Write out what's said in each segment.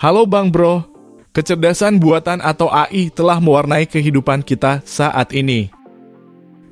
Halo Bang Bro, kecerdasan buatan atau AI telah mewarnai kehidupan kita saat ini.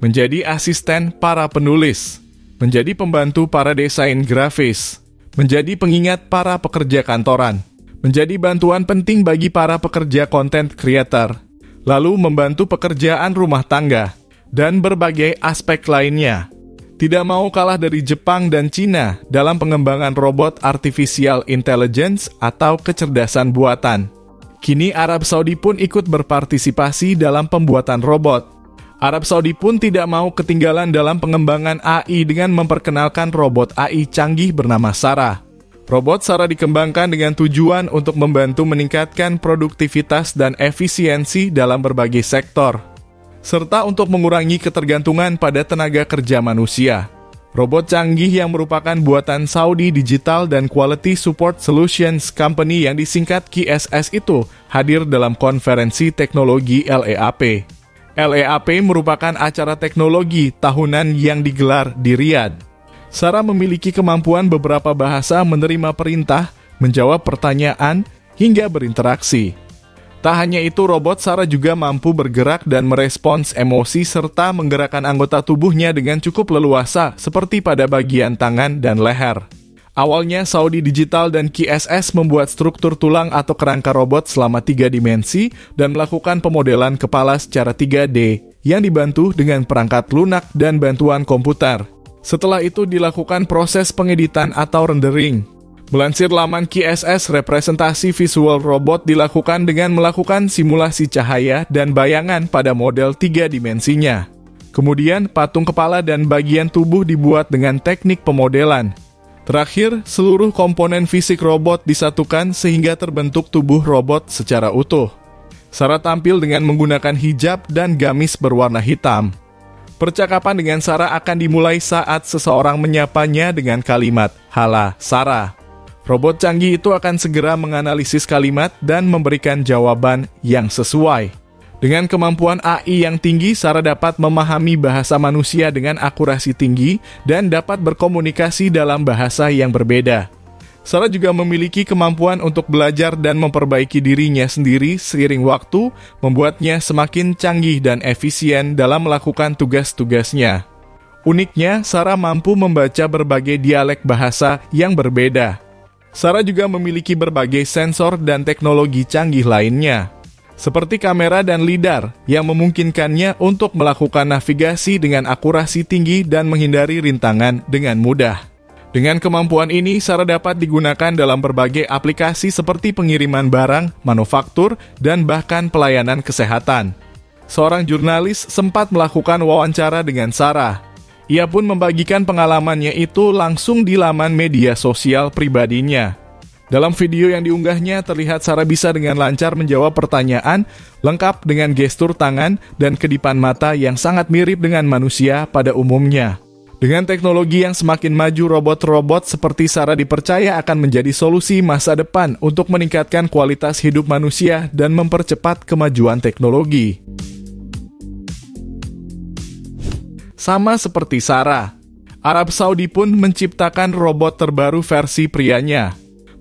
Menjadi asisten para penulis, menjadi pembantu para desain grafis, menjadi pengingat para pekerja kantoran, menjadi bantuan penting bagi para pekerja content creator, lalu membantu pekerjaan rumah tangga, dan berbagai aspek lainnya. Tidak mau kalah dari Jepang dan Cina dalam pengembangan robot artificial intelligence atau kecerdasan buatan. Kini Arab Saudi pun ikut berpartisipasi dalam pembuatan robot. Arab Saudi pun tidak mau ketinggalan dalam pengembangan AI dengan memperkenalkan robot AI canggih bernama Sarah. Robot Sarah dikembangkan dengan tujuan untuk membantu meningkatkan produktivitas dan efisiensi dalam berbagai sektor serta untuk mengurangi ketergantungan pada tenaga kerja manusia. Robot canggih yang merupakan buatan Saudi Digital dan Quality Support Solutions Company yang disingkat KSS itu hadir dalam konferensi teknologi LEAP. LEAP merupakan acara teknologi tahunan yang digelar di Riyadh. Sarah memiliki kemampuan beberapa bahasa menerima perintah, menjawab pertanyaan, hingga berinteraksi. Tak hanya itu, robot Sarah juga mampu bergerak dan merespons emosi serta menggerakkan anggota tubuhnya dengan cukup leluasa seperti pada bagian tangan dan leher. Awalnya, Saudi Digital dan KSS membuat struktur tulang atau kerangka robot selama tiga dimensi dan melakukan pemodelan kepala secara 3D yang dibantu dengan perangkat lunak dan bantuan komputer. Setelah itu dilakukan proses pengeditan atau rendering. Melansir laman KSS, representasi visual robot dilakukan dengan melakukan simulasi cahaya dan bayangan pada model tiga dimensinya. Kemudian, patung kepala dan bagian tubuh dibuat dengan teknik pemodelan. Terakhir, seluruh komponen fisik robot disatukan sehingga terbentuk tubuh robot secara utuh. Sarah tampil dengan menggunakan hijab dan gamis berwarna hitam. Percakapan dengan Sarah akan dimulai saat seseorang menyapanya dengan kalimat, Hala, Sarah. Robot canggih itu akan segera menganalisis kalimat dan memberikan jawaban yang sesuai. Dengan kemampuan AI yang tinggi, Sarah dapat memahami bahasa manusia dengan akurasi tinggi dan dapat berkomunikasi dalam bahasa yang berbeda. Sarah juga memiliki kemampuan untuk belajar dan memperbaiki dirinya sendiri seiring waktu, membuatnya semakin canggih dan efisien dalam melakukan tugas-tugasnya. Uniknya, Sarah mampu membaca berbagai dialek bahasa yang berbeda. Sarah juga memiliki berbagai sensor dan teknologi canggih lainnya, seperti kamera dan lidar yang memungkinkannya untuk melakukan navigasi dengan akurasi tinggi dan menghindari rintangan dengan mudah. Dengan kemampuan ini, Sarah dapat digunakan dalam berbagai aplikasi seperti pengiriman barang, manufaktur, dan bahkan pelayanan kesehatan. Seorang jurnalis sempat melakukan wawancara dengan Sarah, ia pun membagikan pengalamannya itu langsung di laman media sosial pribadinya. Dalam video yang diunggahnya, terlihat Sarah bisa dengan lancar menjawab pertanyaan, lengkap dengan gestur tangan dan kedipan mata yang sangat mirip dengan manusia pada umumnya. Dengan teknologi yang semakin maju, robot-robot seperti Sarah dipercaya akan menjadi solusi masa depan untuk meningkatkan kualitas hidup manusia dan mempercepat kemajuan teknologi. Sama seperti Sarah, Arab Saudi pun menciptakan robot terbaru versi prianya.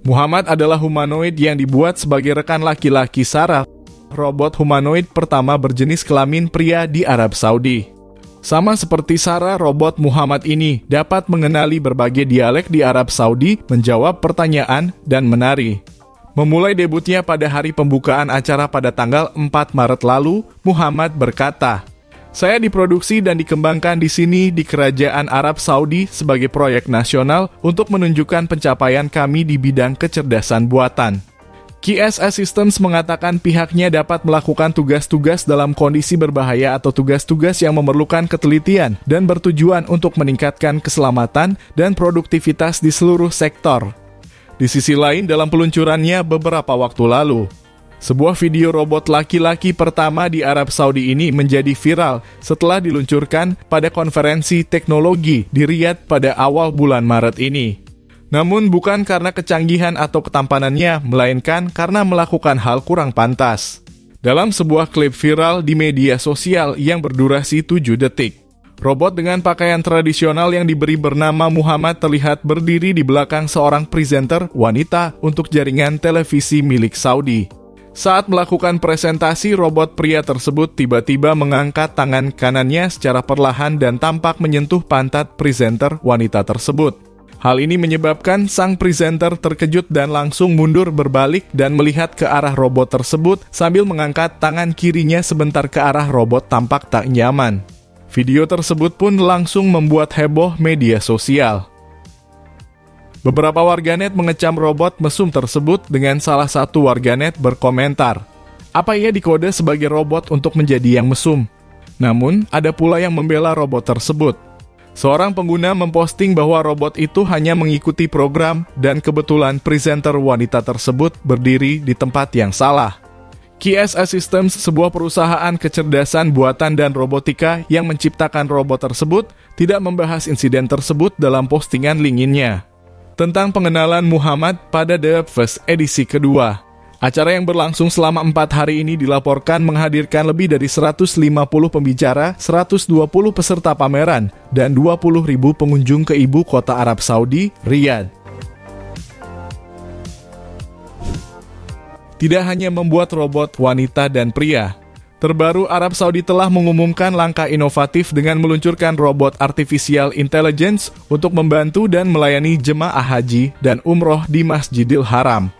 Muhammad adalah humanoid yang dibuat sebagai rekan laki-laki Sarah, robot humanoid pertama berjenis kelamin pria di Arab Saudi. Sama seperti Sarah, robot Muhammad ini dapat mengenali berbagai dialek di Arab Saudi, menjawab pertanyaan, dan menari. Memulai debutnya pada hari pembukaan acara pada tanggal 4 Maret lalu, Muhammad berkata, saya diproduksi dan dikembangkan di sini di Kerajaan Arab Saudi sebagai proyek nasional untuk menunjukkan pencapaian kami di bidang kecerdasan buatan. KSS Systems mengatakan pihaknya dapat melakukan tugas-tugas dalam kondisi berbahaya atau tugas-tugas yang memerlukan ketelitian dan bertujuan untuk meningkatkan keselamatan dan produktivitas di seluruh sektor. Di sisi lain, dalam peluncurannya beberapa waktu lalu, sebuah video robot laki-laki pertama di Arab Saudi ini menjadi viral setelah diluncurkan pada konferensi teknologi di Riyadh pada awal bulan Maret ini. Namun bukan karena kecanggihan atau ketampanannya, melainkan karena melakukan hal kurang pantas. Dalam sebuah klip viral di media sosial yang berdurasi 7 detik, Robot dengan pakaian tradisional yang diberi bernama Muhammad terlihat berdiri di belakang seorang presenter wanita untuk jaringan televisi milik Saudi. Saat melakukan presentasi, robot pria tersebut tiba-tiba mengangkat tangan kanannya secara perlahan dan tampak menyentuh pantat presenter wanita tersebut. Hal ini menyebabkan sang presenter terkejut dan langsung mundur berbalik dan melihat ke arah robot tersebut sambil mengangkat tangan kirinya sebentar ke arah robot tampak tak nyaman. Video tersebut pun langsung membuat heboh media sosial. Beberapa warganet mengecam robot mesum tersebut dengan salah satu warganet berkomentar, apa ia dikode sebagai robot untuk menjadi yang mesum? Namun, ada pula yang membela robot tersebut. Seorang pengguna memposting bahwa robot itu hanya mengikuti program dan kebetulan presenter wanita tersebut berdiri di tempat yang salah. QSS Systems, sebuah perusahaan kecerdasan buatan dan robotika yang menciptakan robot tersebut, tidak membahas insiden tersebut dalam postingan linkinnya. Tentang pengenalan Muhammad pada The First edisi kedua. Acara yang berlangsung selama empat hari ini dilaporkan menghadirkan lebih dari 150 pembicara, 120 peserta pameran, dan 20 ribu pengunjung ke ibu kota Arab Saudi, Riyadh. tidak hanya membuat robot wanita dan pria. Terbaru, Arab Saudi telah mengumumkan langkah inovatif dengan meluncurkan robot artificial intelligence untuk membantu dan melayani jemaah haji dan umroh di Masjidil Haram.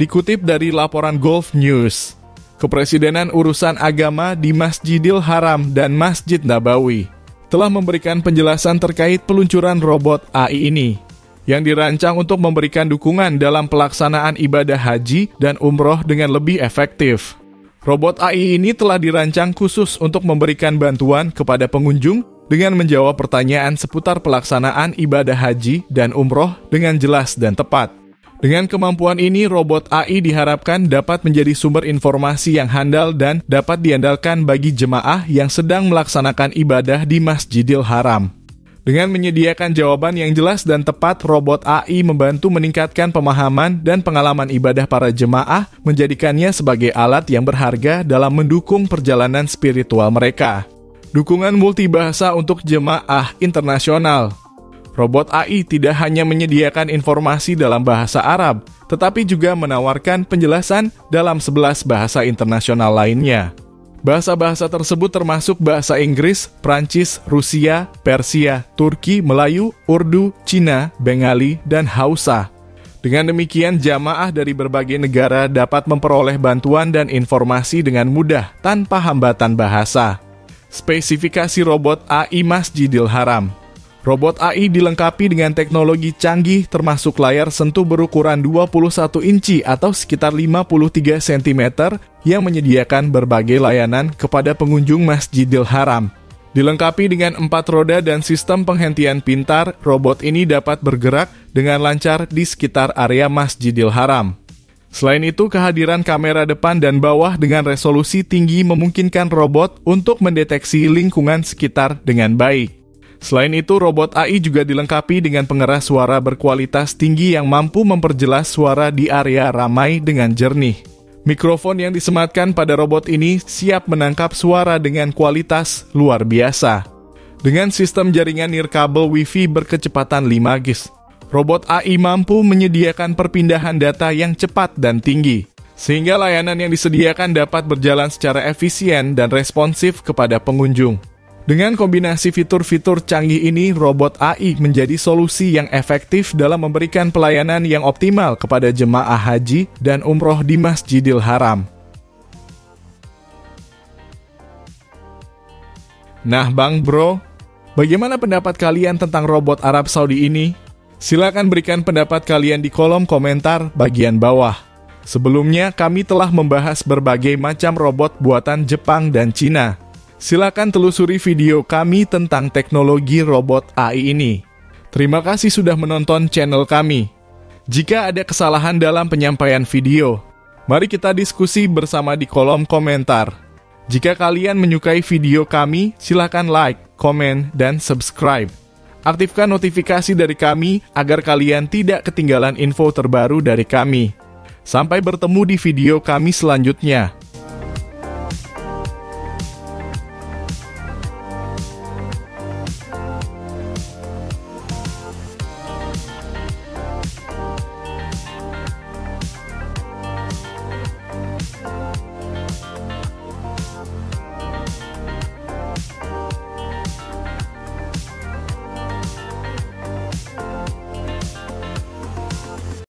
Dikutip dari laporan Gulf News, Kepresidenan Urusan Agama di Masjidil Haram dan Masjid Nabawi telah memberikan penjelasan terkait peluncuran robot AI ini yang dirancang untuk memberikan dukungan dalam pelaksanaan ibadah haji dan umroh dengan lebih efektif. Robot AI ini telah dirancang khusus untuk memberikan bantuan kepada pengunjung dengan menjawab pertanyaan seputar pelaksanaan ibadah haji dan umroh dengan jelas dan tepat. Dengan kemampuan ini, robot AI diharapkan dapat menjadi sumber informasi yang handal dan dapat diandalkan bagi jemaah yang sedang melaksanakan ibadah di Masjidil Haram. Dengan menyediakan jawaban yang jelas dan tepat, robot AI membantu meningkatkan pemahaman dan pengalaman ibadah para jemaah, menjadikannya sebagai alat yang berharga dalam mendukung perjalanan spiritual mereka. Dukungan multibahasa untuk jemaah internasional. Robot AI tidak hanya menyediakan informasi dalam bahasa Arab, tetapi juga menawarkan penjelasan dalam 11 bahasa internasional lainnya. Bahasa-bahasa tersebut termasuk bahasa Inggris, Prancis, Rusia, Persia, Turki, Melayu, Urdu, Cina, Bengali, dan Hausa. Dengan demikian, jamaah dari berbagai negara dapat memperoleh bantuan dan informasi dengan mudah tanpa hambatan bahasa. Spesifikasi robot AI Masjidil Haram Robot AI dilengkapi dengan teknologi canggih termasuk layar sentuh berukuran 21 inci atau sekitar 53 cm yang menyediakan berbagai layanan kepada pengunjung Masjidil Haram. Dilengkapi dengan empat roda dan sistem penghentian pintar, robot ini dapat bergerak dengan lancar di sekitar area Masjidil Haram. Selain itu, kehadiran kamera depan dan bawah dengan resolusi tinggi memungkinkan robot untuk mendeteksi lingkungan sekitar dengan baik. Selain itu, robot AI juga dilengkapi dengan pengeras suara berkualitas tinggi yang mampu memperjelas suara di area ramai dengan jernih. Mikrofon yang disematkan pada robot ini siap menangkap suara dengan kualitas luar biasa. Dengan sistem jaringan nirkabel Wi-Fi berkecepatan 5 GHz, robot AI mampu menyediakan perpindahan data yang cepat dan tinggi, sehingga layanan yang disediakan dapat berjalan secara efisien dan responsif kepada pengunjung. Dengan kombinasi fitur-fitur canggih ini, robot AI menjadi solusi yang efektif dalam memberikan pelayanan yang optimal kepada jemaah haji dan umroh di Masjidil Haram. Nah, Bang Bro, bagaimana pendapat kalian tentang robot Arab Saudi ini? Silakan berikan pendapat kalian di kolom komentar bagian bawah. Sebelumnya, kami telah membahas berbagai macam robot buatan Jepang dan Cina. Silakan telusuri video kami tentang teknologi robot AI ini. Terima kasih sudah menonton channel kami. Jika ada kesalahan dalam penyampaian video, mari kita diskusi bersama di kolom komentar. Jika kalian menyukai video kami, silakan like, komen, dan subscribe. Aktifkan notifikasi dari kami agar kalian tidak ketinggalan info terbaru dari kami. Sampai bertemu di video kami selanjutnya.